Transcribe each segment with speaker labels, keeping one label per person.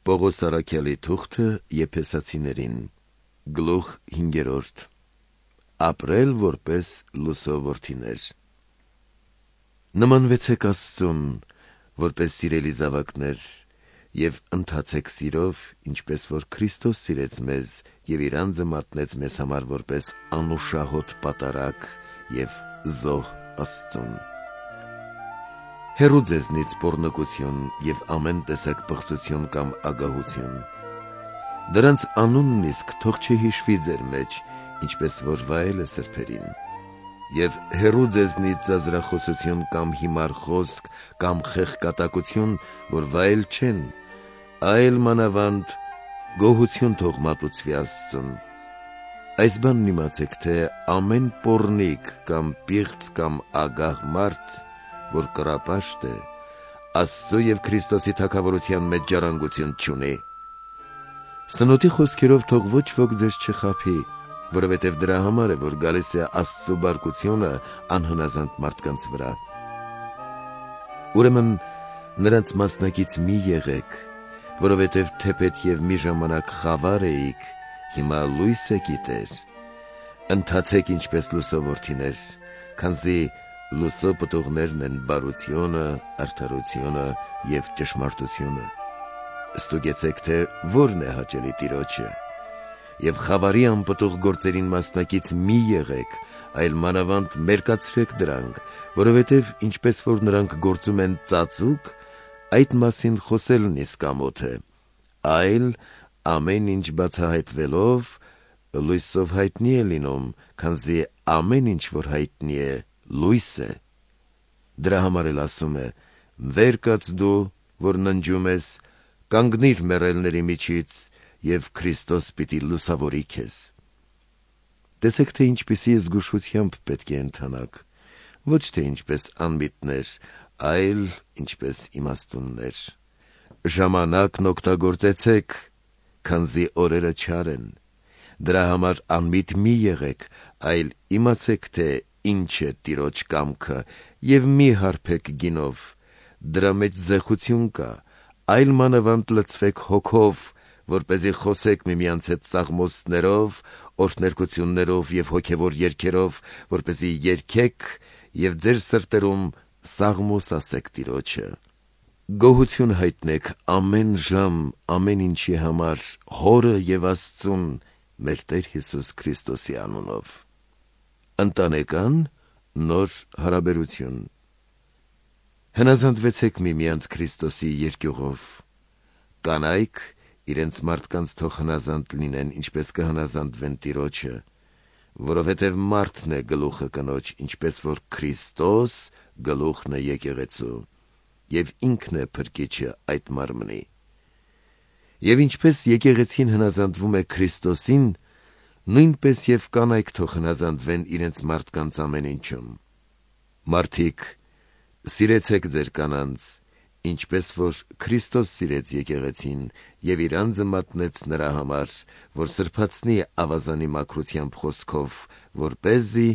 Speaker 1: Պողոս Արաքյալի թուղթը Եփեսացիներին գլուխ 5 Ապրել որպես լուսով որդիներ Նմանվեցեք Աստծուն որպես սիրելի զավակներ եւ ընթացեք սիրով ինչպես որ Քրիստոս սիրեց մեզ եւ իր անձը մատնեց մեզ համար որպես անուշահոտ պատարակ եւ զոհ Աստծուն Հերու ձեզնից pornokություն եւ ամեն տեսակ պղծություն կամ ագահություն։ Դրանց անունն իսկ թող չհիշվի ձեր մեջ, ինչպես որ վայել է սրբերին։ Եվ հերու ձեզնից զազրախոսություն կամ հիմար խոսք կամ խեղկատակություն, որ վայել չեն, այլ մանավանդ գոհություն թող մատուցվի Աստծուն։ Այս բանն իմացեք, թե ամեն pornik կամ պիղծ կամ ագահ մարդ որ կրապաշտ է, Աստծո եւ Քրիստոսի թակավորության մեջ ջարանգություն չունի։ Սնոտի խոսքերով թող ոչ ոք ձեզ չխափի, որովհետև դրա համար է, որ գալիս է Աստծո բարկությունը անհնազանդ մարդկանց վրա։ Ուրեմն նրանց մասնակից մի եղեք, որովհետև թեպետ եւ մի ժամանակ խավար էիք, հիմա լույս եք իտեր։ Ընթացեք ինչպես լուսովորթիներ, քանզի Լուսո պտուղներն են բարությունը, արդարությունը եւ ճշմարտությունը։ Ստուգեցեք, թե որն է հաճելի Տիրոջը։ Եվ խավարի անպտուղ գործերին մասնակից մի եղեք, այլ մանավանդ մերկացրեք դրանք, որովհետև ինչպես որ նրանք գործում են ծածուկ, այդ մասին խոսելն իսկամոթ է։ Այլ ամեն ինչ բացահայտվելով լույսով հայտնի է լինում, քանզի ամեն ինչ որ հայտնի է լույս է։ Դրա համար էլ ասում է. «Վեր կաց դու, որ ննջում ես, կանգնիր մեռելների միջից, եւ Քրիստոս պիտի լուսավորի քեզ»։ Տեսեք, թե ինչպիսի զգուշությամբ պետք է ընթանաք, ոչ թե ինչպես անմիտներ, այլ ինչպես իմաստուններ։ Ժամանակն օգտագործեցեք, քանզի օրերը չար են։ Դրա համար անմիտ մի եղեք, այլ իմացեք, թե ինչ է Տիրոջ կամքը եւ մի հարբեք գինով դրա մեջ զեղություն կա այլ մանավանդ լցվեք հոգով որ เป զի խոսեք միմյանց հետ սաղմոսներով, օրհներկություններով եւ հոգեվոր երգերով, որ เป զի երգեք եւ ձեր սրտերում սաղմոս ասեք Տիրոջը։ Գոհություն հայտնեք ամեն ժամ, ամեն ինչի համար Հորը եւ Աստծուն, մեր Տեր Հիսուս Քրիստոսի անունով։ Ընտանեկան նոր հարաբերություն Հնազանդվեցեք միմյանց Քրիստոսի երկյուղով Կանայք իրենց մարդկանց թող հնազանդ լինեն, ինչպես կհնազանդվեն Տիրոջը, որովհետև մարդն է գլուխը կնոջ, ինչպես որ Քրիստոս գլուխն է եկեղեցու, եւ ինքն է փրկիչը այդ մարմնի։ Եվ ինչպես եկեղեցին հնազանդվում է Քրիստոսին, նույնպես եւ կանայք թող հնազանդվեն իրենց մարդկանց ամեն ինչում։ Մարդիկ, սիրեցեք ձեր կանանց, ինչպես որ Քրիստոս սիրեց եկեղեցին եւ իր անձը մատնեց նրա համար, որ սրբացնի ավազանի մակրությամբ խոսքով, որ เป զի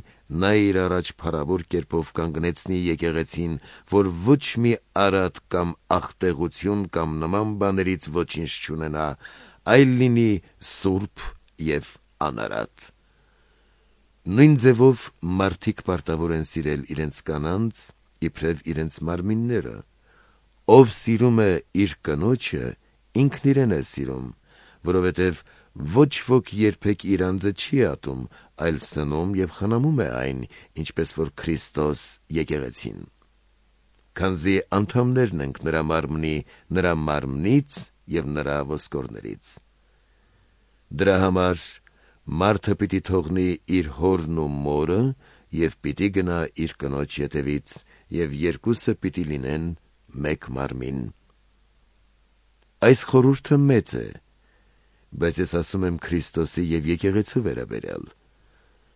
Speaker 1: նա իր առաջ փառավոր կերպով կանգնեցնի եկեղեցին, որ ոչ մի արատ կամ ախտեղություն կամ նման բաներից ոչինչ չունենա, այլ լինի սուրբ եւ անարատ։ Նույն ձևով մարդիկ պարտավոր են սիրել իրենց կանանց, իբրև իրենց մարմինները։ Ով սիրում է իր կնոջը, ինքն իրեն է սիրում, որովհետև ոչ ոք երբեք իր անձը չի ատում, այլ սնում եւ խնամում է այն, ինչպես որ Քրիստոս եկեղեցին։ Քանզի անդամներն ենք նրա մարմնի, նրա մարմնից եւ նրա ոսկորներից։ Դրա համար Մարդը պիտի թողնի իր հորն ու մորը եւ պիտի գնա իր կնոջ ետևից եւ երկուսը պիտի լինեն մեկ մարմին։ Այս խորհուրդը մեծ է, բայց ես ասում եմ Քրիստոսի եւ եկեղեցու վերաբերյալ։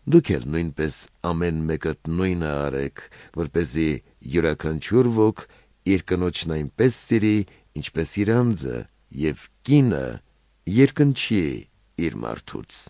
Speaker 1: Դուք էլ նույնպես ամեն մեկը նույնը արեք, որպեսզի յուրաքանչյուր ոք իր կնոջն այնպես սիրի, ինչպես իր անձը, եւ կինը երկնչի իր մարդուց։